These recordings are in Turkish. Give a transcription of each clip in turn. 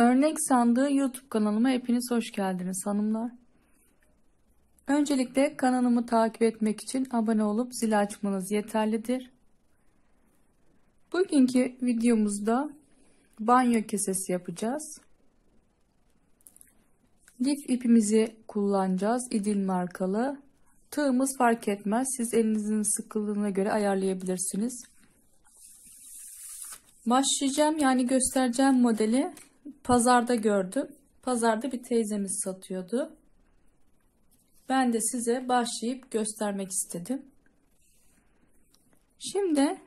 Örnek sandığı YouTube kanalıma hepiniz hoş geldiniz hanımlar. Öncelikle kanalımı takip etmek için abone olup zil açmanız yeterlidir. Bugünkü videomuzda banyo kesesi yapacağız. Lif ipimizi kullanacağız. İdil markalı. Tığımız fark etmez. Siz elinizin sıkılığına göre ayarlayabilirsiniz. Başlayacağım yani göstereceğim modeli pazarda gördüm. Pazarda bir teyzemiz satıyordu. Ben de size başlayıp göstermek istedim. Şimdi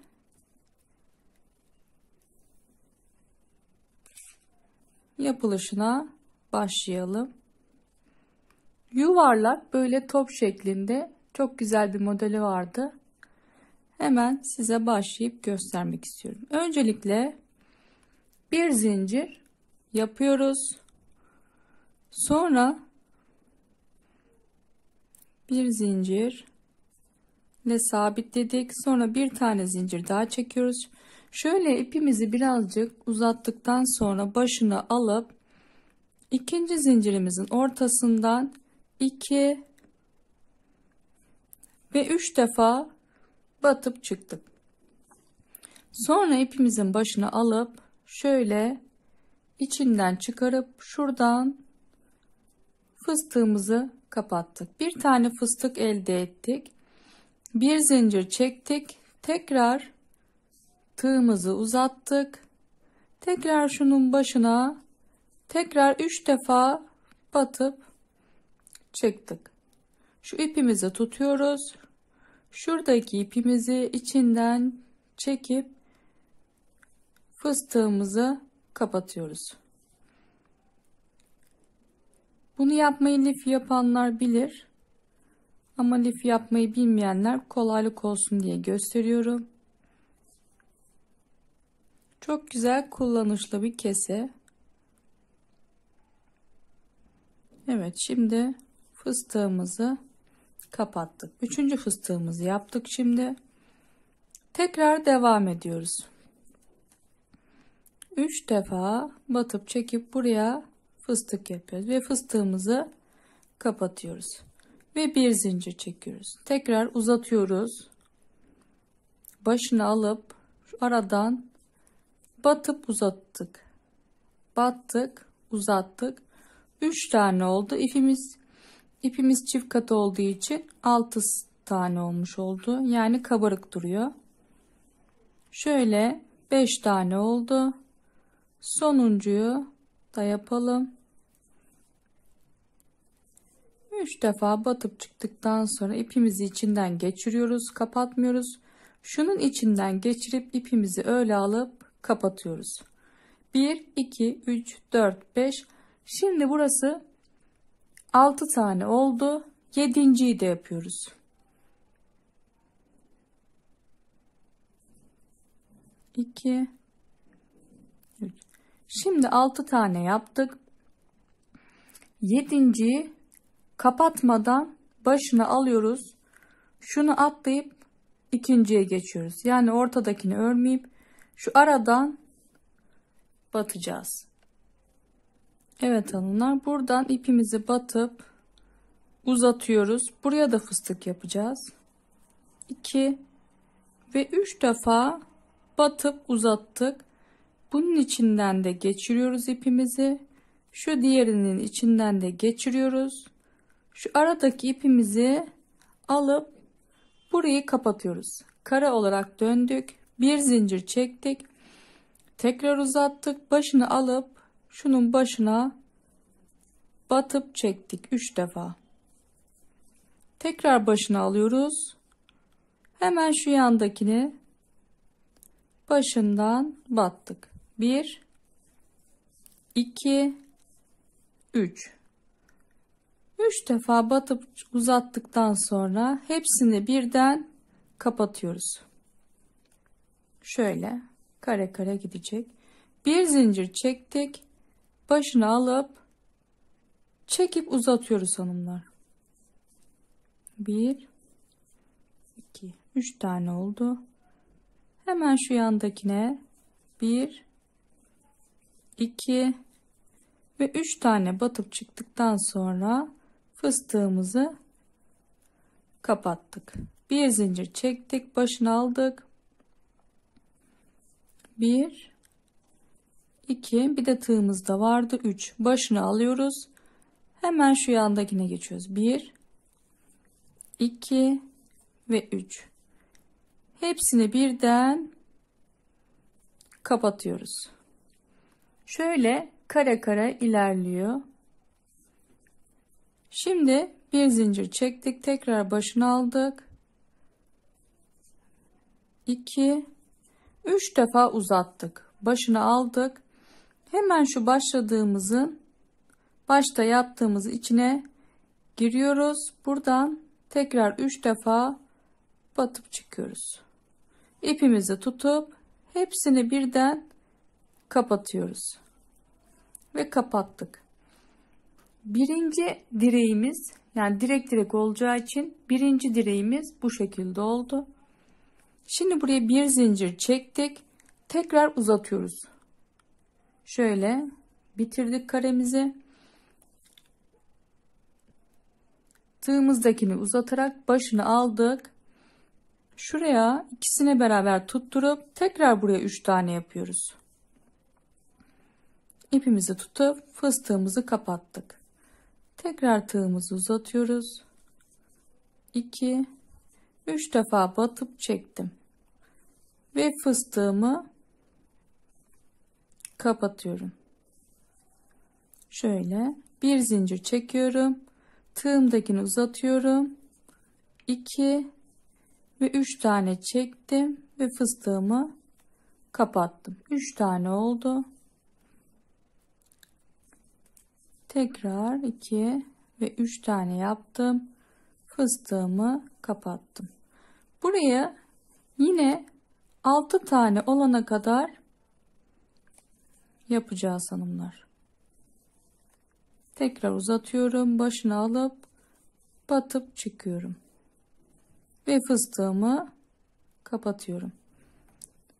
yapılışına başlayalım. Yuvarlak böyle top şeklinde çok güzel bir modeli vardı. Hemen size başlayıp göstermek istiyorum. Öncelikle bir zincir yapıyoruz. Sonra bir zincir ile sabitledik. Sonra bir tane zincir daha çekiyoruz. Şöyle ipimizi birazcık uzattıktan sonra başını alıp ikinci zincirimizin ortasından 2 ve 3 defa batıp çıktık. Sonra ipimizin başını alıp şöyle içinden çıkarıp şuradan fıstığımızı kapattık. Bir tane fıstık elde ettik. Bir zincir çektik. Tekrar tığımızı uzattık. Tekrar şunun başına tekrar 3 defa batıp çıktık. Şu ipimizi tutuyoruz. Şuradaki ipimizi içinden çekip fıstığımızı kapatıyoruz. Bunu yapmayı lif yapanlar bilir. Ama lif yapmayı bilmeyenler kolaylık olsun diye gösteriyorum. Çok güzel kullanışlı bir kese. Evet şimdi fıstığımızı kapattık. Üçüncü fıstığımızı yaptık şimdi. Tekrar devam ediyoruz. 3 defa batıp çekip buraya fıstık yapıyoruz ve fıstığımızı kapatıyoruz ve bir zincir çekiyoruz. Tekrar uzatıyoruz. Başını alıp aradan batıp uzattık. Battık uzattık. 3 tane oldu ipimiz. İpimiz çift kat olduğu için 6 tane olmuş oldu. Yani kabarık duruyor. Şöyle 5 tane oldu sonuncuyu da yapalım. 3 defa batıp çıktıktan sonra ipimizi içinden geçiriyoruz, kapatmıyoruz. Şunun içinden geçirip ipimizi öyle alıp kapatıyoruz. 1 2 3 4 5 Şimdi burası 6 tane oldu. 7.yi de yapıyoruz. İki. Şimdi 6 tane yaptık. 7. kapatmadan başını alıyoruz. Şunu atlayıp ikinciye geçiyoruz. Yani ortadakini örmeyip şu aradan batacağız. Evet hanımlar buradan ipimizi batıp uzatıyoruz. Buraya da fıstık yapacağız. 2 ve 3 defa batıp uzattık. Bunun içinden de geçiriyoruz ipimizi. Şu diğerinin içinden de geçiriyoruz. Şu aradaki ipimizi alıp burayı kapatıyoruz. Kare olarak döndük. Bir zincir çektik. Tekrar uzattık. Başını alıp şunun başına batıp çektik 3 defa. Tekrar başına alıyoruz. Hemen şu yandakini başından battık. 1 2 3 3 defa batıp uzattıktan sonra hepsini birden kapatıyoruz. Şöyle kare kare gidecek. Bir zincir çektik. Başını alıp çekip uzatıyoruz hanımlar. 1 2 3 tane oldu. Hemen şu yandakine 1 2 ve 3 tane batıp çıktıktan sonra fıstığımızı kapattık. Bir zincir çektik, başını aldık. 1 2 bir de tığımız da vardı 3 başını alıyoruz. Hemen şu yandakine geçiyoruz. 1 2 ve 3 hepsini birden kapatıyoruz şöyle kare kare ilerliyor şimdi bir zincir çektik tekrar başını aldık 2 3 defa uzattık başını aldık Hemen şu başladığımızın başta yaptığımız içine giriyoruz. Buradan tekrar 3 defa batıp çıkıyoruz. İpimizi tutup hepsini birden kapatıyoruz. Ve kapattık. Birinci direğimiz yani direk direk olacağı için birinci direğimiz bu şekilde oldu. Şimdi buraya bir zincir çektik. Tekrar uzatıyoruz. Şöyle bitirdik karemizi. Tığımızdakini uzatarak başını aldık. Şuraya ikisini beraber tutturup tekrar buraya 3 tane yapıyoruz. İpimizi tutup fıstığımızı kapattık. Tekrar tığımızı uzatıyoruz. 2 3 defa batıp çektim. Ve fıstığımı kapatıyorum. Şöyle bir zincir çekiyorum. Tığımdakini uzatıyorum. 2 ve 3 tane çektim ve fıstığımı kapattım. 3 tane oldu. Tekrar 2 ve 3 tane yaptım. Fıstığımı kapattım. Buraya yine 6 tane olana kadar yapacağız hanımlar. Tekrar uzatıyorum. Başını alıp batıp çıkıyorum. Ve fıstığımı kapatıyorum.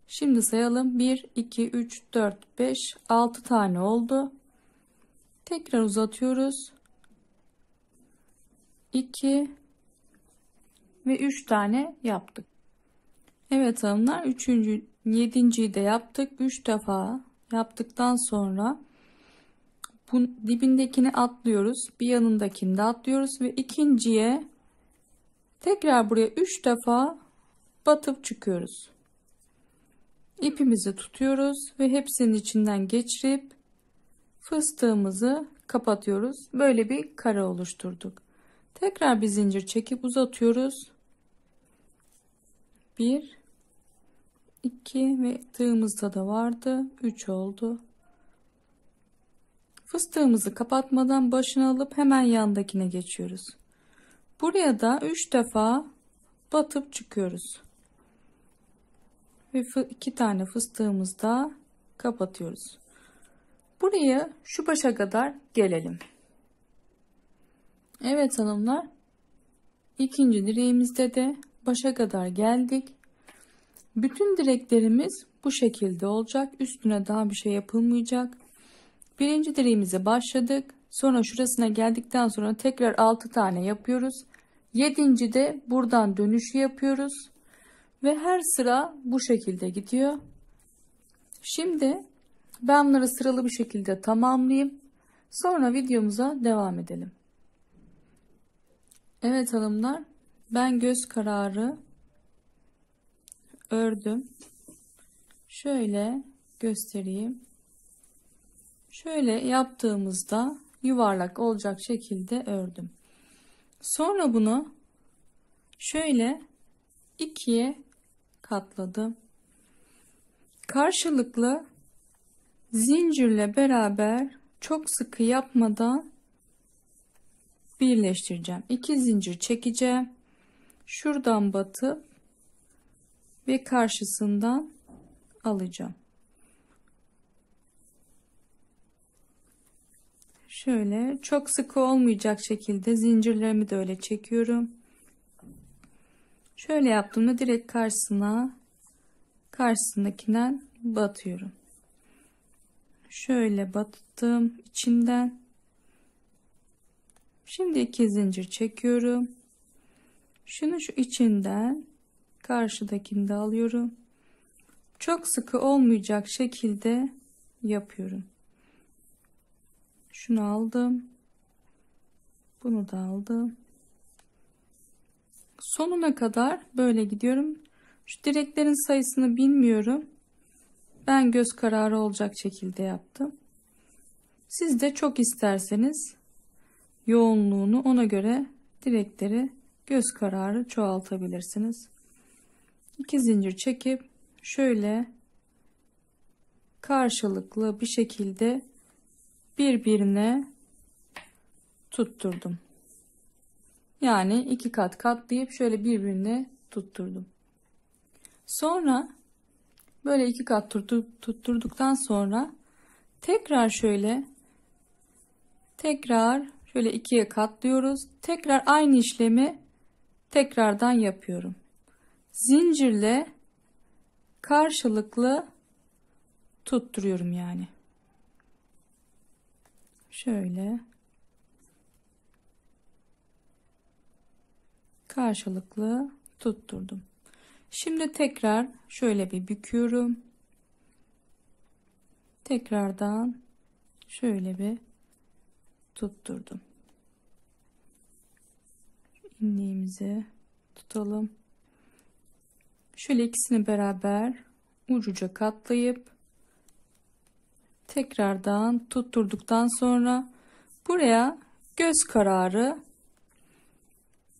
Şimdi sayalım. 1, 2, 3, 4, 5, 6 tane oldu. Tekrar uzatıyoruz. 2 ve 3 tane yaptık. Evet hanımlar 3. 7. de yaptık. 3 defa yaptıktan sonra bu dibindekini atlıyoruz. Bir yanındakini de atlıyoruz ve ikinciye tekrar buraya 3 defa batıp çıkıyoruz. İpimizi tutuyoruz ve hepsinin içinden geçirip fıstığımızı kapatıyoruz. Böyle bir kare oluşturduk. Tekrar bir zincir çekip uzatıyoruz. 1 2 ve tığımızda da vardı 3 oldu fıstığımızı kapatmadan başına alıp hemen yandakine geçiyoruz buraya da 3 defa batıp çıkıyoruz ve iki tane fıstığımızda kapatıyoruz buraya şu başa kadar gelelim Evet hanımlar ikinci direğimizde de başa kadar geldik bütün direklerimiz bu şekilde olacak. Üstüne daha bir şey yapılmayacak. Birinci direğimize başladık. Sonra şurasına geldikten sonra tekrar 6 tane yapıyoruz. Yedinci de buradan dönüşü yapıyoruz. Ve her sıra bu şekilde gidiyor. Şimdi ben bunları sıralı bir şekilde tamamlayayım. Sonra videomuza devam edelim. Evet hanımlar ben göz kararı ördüm. Şöyle göstereyim. Şöyle yaptığımızda yuvarlak olacak şekilde ördüm. Sonra bunu şöyle ikiye katladım. Karşılıklı zincirle beraber çok sıkı yapmadan birleştireceğim. İki zincir çekeceğim. Şuradan batıp ve karşısından alacağım. Şöyle çok sıkı olmayacak şekilde zincirlerimi de öyle çekiyorum. Şöyle yaptığımda direkt karşısına karşısındakinden batıyorum. Şöyle battım içinden. Şimdi iki zincir çekiyorum. Şunu şu içinden karşıdakini de alıyorum. Çok sıkı olmayacak şekilde yapıyorum. Şunu aldım. Bunu da aldım. Sonuna kadar böyle gidiyorum. Şu direklerin sayısını bilmiyorum. Ben göz kararı olacak şekilde yaptım. Siz de çok isterseniz yoğunluğunu ona göre direkleri göz kararı çoğaltabilirsiniz. İki zincir çekip şöyle karşılıklı bir şekilde birbirine tutturdum. Yani iki kat katlayıp şöyle birbirine tutturdum. Sonra böyle iki kat tutturduktan sonra tekrar şöyle tekrar şöyle ikiye katlıyoruz. Tekrar aynı işlemi tekrardan yapıyorum. Zincirle karşılıklı tutturuyorum yani. Şöyle karşılıklı tutturdum. Şimdi tekrar şöyle bir büküyorum. Tekrardan şöyle bir tutturdum. İlmeğimizi tutalım. Şöyle ikisini beraber ucuca katlayıp tekrardan tutturduktan sonra buraya göz kararı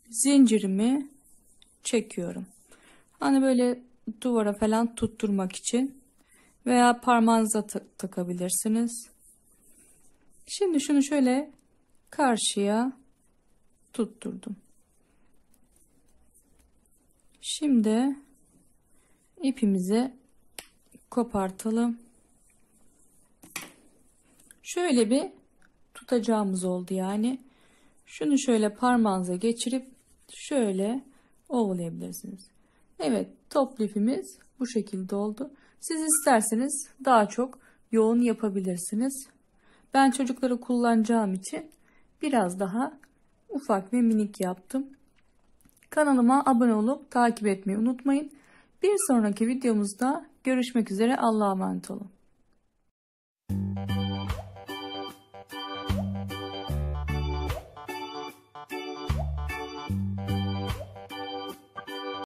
zincirimi çekiyorum. Hani böyle duvara falan tutturmak için veya parmağınıza takabilirsiniz. Şimdi şunu şöyle karşıya tutturdum. Şimdi ipimizi kopartalım. Şöyle bir tutacağımız oldu yani. Şunu şöyle parmağınıza geçirip şöyle ovalayabilirsiniz. Evet top lifimiz bu şekilde oldu. Siz isterseniz daha çok yoğun yapabilirsiniz. Ben çocukları kullanacağım için biraz daha ufak ve minik yaptım. Kanalıma abone olup takip etmeyi unutmayın. Bir sonraki videomuzda görüşmek üzere. Allah'a emanet olun.